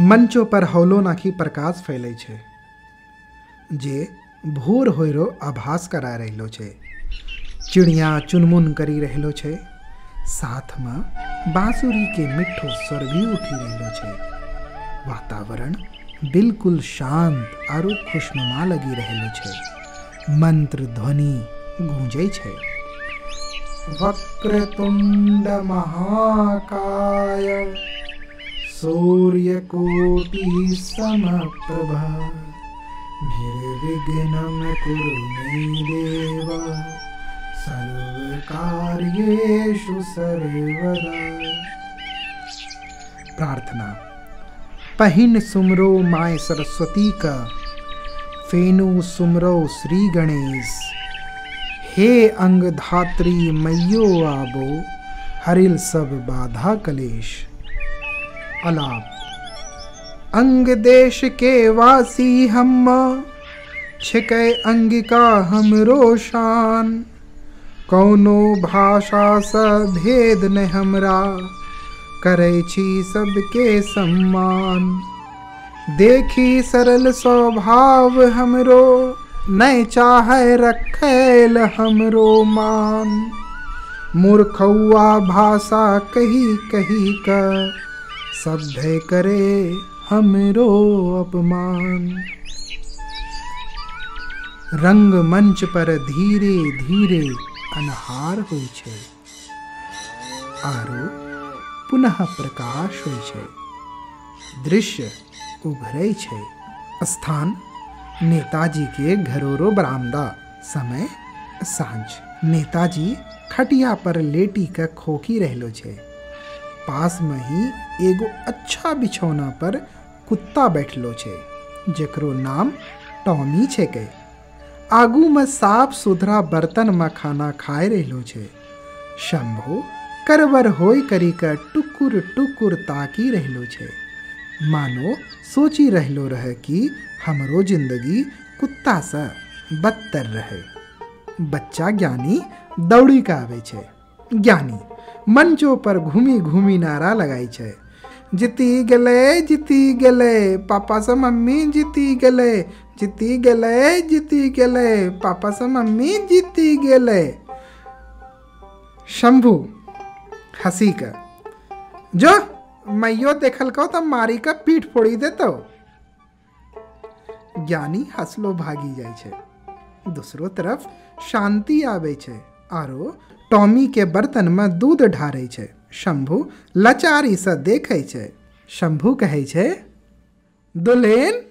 મંચો પર હવલો નાખી પ્રકાશ ફેલે છે જે ભોર હોયરો આભાસ કરા રહેલો છે ચિડિયા ચુનમુન કરી રહેલો છે સાથમાં બાંસુરી કે મીઠો સ્વર બી ઉઠી રહેલો છે વાતાવરણ બિલકુલ શાંત આરું ખુશનુમા લગી રહેલું છે મંત્ર ધ્વનિ ગૂંજે છે વક્રતુંડ મહાકાય सूर्यकोटिः समप्रभा निर्विघ्नं कुरु मे देव सर्वकार्येषु सर्वदा। प्रार्थना। पहिन सुमरो माय सरस्वती का, फेनु सुमरो श्री गणेश। हे अंग धात्री मैयो आबो, हरिल सब बाधा कलेश। अलाप अंग देश के वासी हम, छिकै अंगिका हमरो शान कौनो भाषा स भेद न हमरा, करै छी सबके सम्मान। देखी सरल स्वभाव हमरो नहीं चाहे रखेल हमरो मान। मूर्खौआ भाषा कही कही का सभ्य करे हमरो अपमान। रंग मंच पर धीरे धीरे अनहार होइ छै। आरो पुनः प्रकाश होइ दृश्य उभरै स्थान, नेताजी के घरोरो बरामदा। समय, साँझ। नेताजी खटिया पर लेटी के खोखी रहलो छे। पास में ही एगो अच्छा बिछौना पर कुत्ता बैठलो छे, जकरो नाम टॉमी छेके। आगू में साफ़ सुथरा बर्तन में खाना खाए रहलो छे। शंभो करवर होय करी कर टुकुर टुकुर ताकी रहलो छे। मानो सोची रहलो रहे कि हमरो ज़िंदगी कुत्ता से बदतर रहे। बच्चा ज्ञानी दौड़ी के आवे छे। ज्ञानी मंचो पर घूमी घूमी नारा लगाई છે जीती गेले जीती गेले, पापा से मम्मी जीती गेले जीती गेले जीती गेले, पापा से मम्मी जीती गेले। शंभू, हँसी का। जो मैयो देखल को तब मारी का पीठ फोड़ी देतो। ज्ञानी हसलो भागी जाय छे। दूसरो तरफ़ शांति आवे छे। आरो टॉमी के बर्तन में दूध ढारे शंभू लचारी से देखे शंभू कहे दुलेन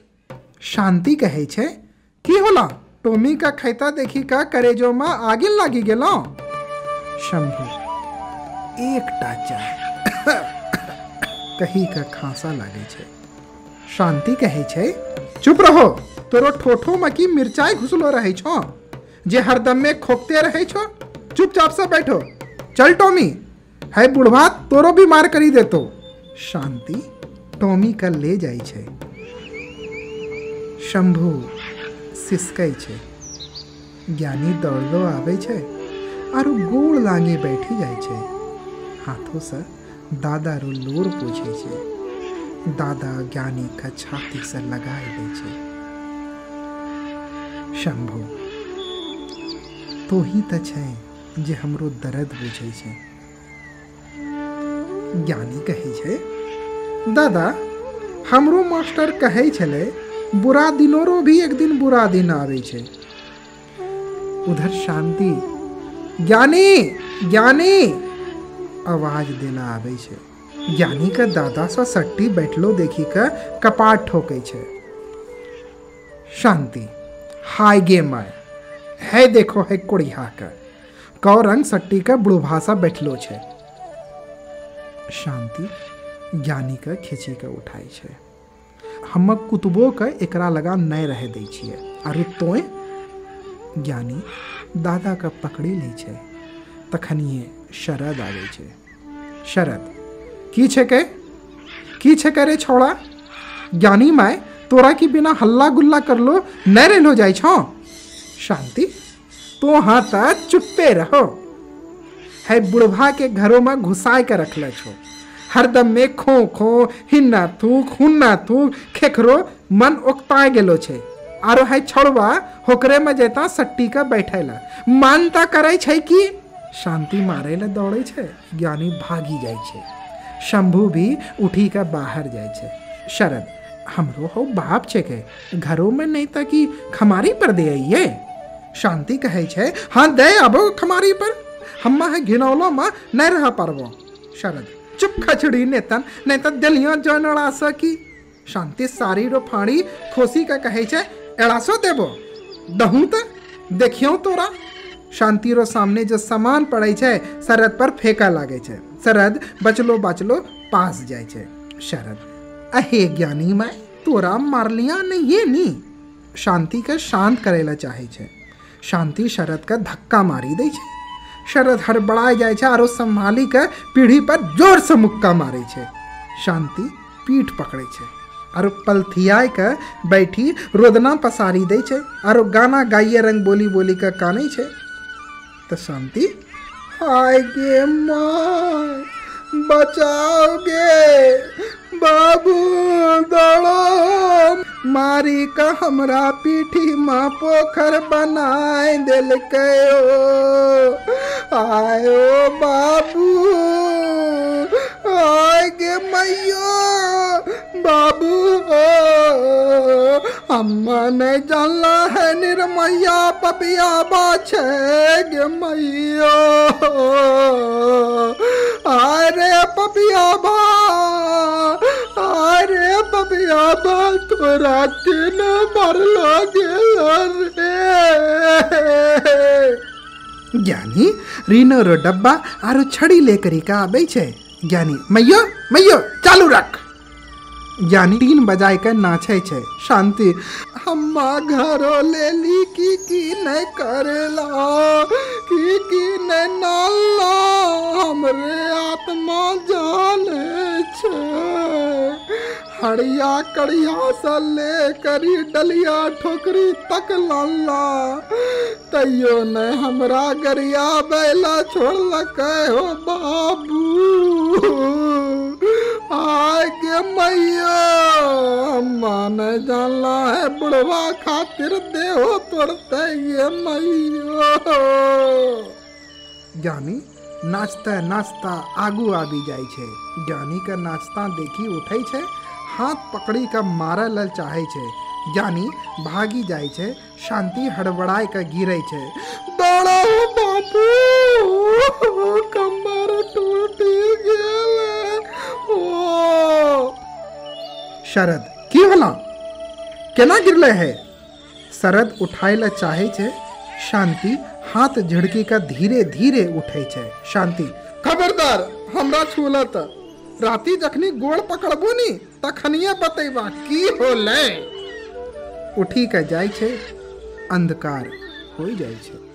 शांति कहे की होला? टॉमी का खैता देखी का करेजो में आगे लागी गेलो? शंभू, एकटा चाय। कही का खांसा लागे शांति कहे चुप रहो, तोरो ठोठो में की मिर्चाई घुसलो रहे छो? जे हरदम में खोकते रहे छो? चुपचाप से बैठो। चल, टॉमी। है बुढ़वा, तोरो भी मार करी देतो। शांति टॉमी का ले जाई छे। शंभू सिसकै छे। ज्ञानी दौड़लो आवे छे और गोड़ लागे बैठी जाय छे। हाथों से दादा रो लोर पूछे छे। दादा ज्ञानी का छाती से लगाए दे छे। शंभू तो ही त छै जे हमरो दर्द बुझे ज्ञानी कहे छे, दादा, हमरो मास्टर कहे छले, बुरा दिनोरो भी एक दिन बुरा दिन आवे छे। उधर शांति, ज्ञानी ज्ञानी! आवाज़ देना आवे छे। ज्ञानी का दादा सा सट्टी बैठलो देखी का कपाट ठोके छे। शांति, हाय गे माय। है देखो, है कुड़िया का। रंग सट्टी का बुढ़भासा बैठलो छे। शांति ज्ञानी का खिंची के उठाई छे। हम कुतबो के एकरा लगा नहीं रह दै छिए। आरु तोय ज्ञानी दादा का पकड़ी लै छै। तखनिए शरद आवे छै। शरद, की छे के? की छै करे छोड़ा? ज्ञानी माय तोरा की बिना हल्ला गुल्ला करलो नहीं रहलो जाय छो? शांति तो हाँ त चुप्पे रहो। है बुढ़वा के घरों में घुसाए के रखले छो हरदम में खो खो, हिन्ना थूक, हुन्ना थूक खेखरो मन उकता गेलो छे। आरो है छोड़वा, होकरे में जेता सट्टी का बैठेला। मानता करे छे कि शांति मारे ला दौड़े छे, ज्ञानी भागी जाय छे। शंभू भी उठी का बाहर जाए छे। शरद, हमरो हो बाप छे के, घरों में नहीं था कि खमारी पर दे आइए शांति कहे छे हाँ दे अबो खमारी पर। हम्मा है घिनौलो माँ नहीं रह पारबो। शरद, चुप खचड़ी नेतन तो दिलियों जन अड़ा सकी शांति सारी रो फाड़ी, खोसी का कहे छे एड़ासो देबो। दहू त, देखियो तोरा। शांति रो सामने जो सामान पड़े छे, शरद पर फेंका लागे छे। शरद, बचलो बचलो पास जाए छे। शरद, अहे ज्ञानी मैं, तोरा मारलिया नहीं ये नी? शांति के शांत करेला चाहे छे। शांति शरद का धक्का मारी छे शरद छे आरो संभाली के पीढ़ी पर ज़ोर से मुक्का मारे छे। शांति पीठ पकड़े छे और पलथियाए के बैठी रोदना पसारी दे छे और गाना गाइए रंग बोली बोली का काने छे। तो शांति, हाय गे माँ बचाओगे बाबू, दौड़ो। मारी का हमरा पीठी माँ पोखर बनाए दिल कयो। आयो बाबू गे मैयो, बाबू अम्मा ने जानला है निर्मैया, पपिया बाछे गे मैयो। रे पपिया बा आय रे पपिया बा तोरा तीन मरलो गेल रे ज्ञानी रीनो रो डब्बा आरो छड़ी लेकर का आबे छे। ज्ञानी मैयो मैयो चालू रख। ज्ञानी तीन बजाय के नाचे छे। शांति, हम्मा घरो ले ली, की की नहीं करेला, की की नहीं नाला, हमरे आत्मा जाने छे। हड़िया कड़िया से करी डलिया ठोकरी तक लाला। तैयो ने हमरा गरिया बैला छोड़लक हो बाबू। आय के मैया माने जानला है बुढ़वा खातिर देहो तोड़ते ये मैयो। ज्ञानी, नाचता नाचता आगू जाय छे। ज्ञानी का नाचता देखी उठे हाथ पकड़ी का मारे लल चाहे छे। ज्ञानी भागी जाय छे, शांति हड़बड़ाए का गिरे छे। दौड़ो बापू, कमर टूटी गेल। ओ! शरद, की होला? केना गिरले है? शरद उठाए ला चाहे छे, शांति हाथ झड़की का धीरे धीरे उठे छे। शांति, खबरदार, हमरा छूला त राती जखनी गोड़ पकड़बो नी? तखनिए बतेबा की होले? उठी के जाय छे अंधकार हो जाय छे।